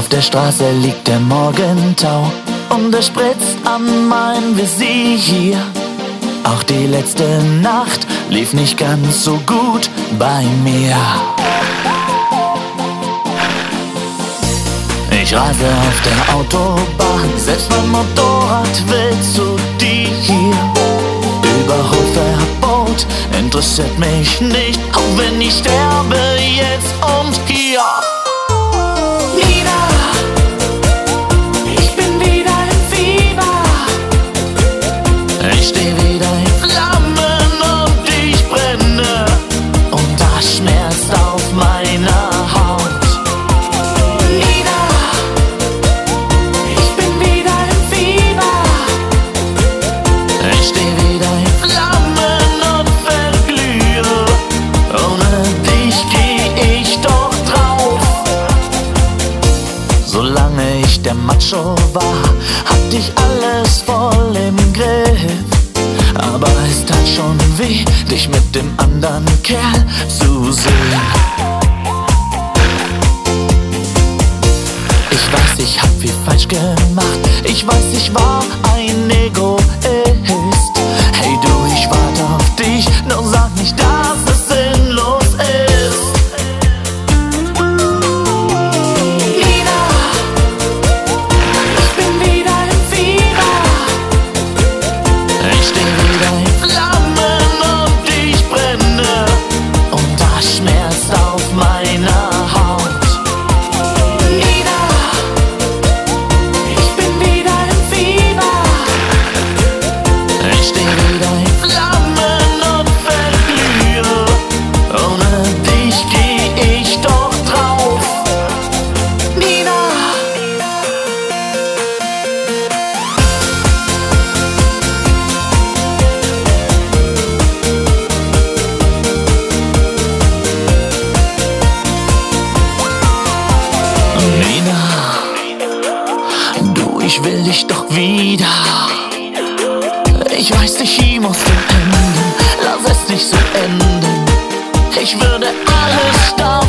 Auf der Straße liegt der Morgentau und es spritzt an mein Visier. Auch die letzte Nacht lief nicht ganz so gut bei mir. Ich reise auf der Autobahn, selbst mein Motorrad will zu dir. Überholverbot interessiert mich nicht, auch wenn ich sterbe jetzt und hier. Der Macho war, hatte ich alles voll im Griff. Aber es tat schon weh, dich mit dem anderen Kerl zu sehen. Ich weiß, ich hab viel falsch gemacht. Ich weiß, ich war ein Egoist. ich will dich doch wieder. Ich weiß, dich ich muss enden, lass es nicht so enden. Ich würde alles starten.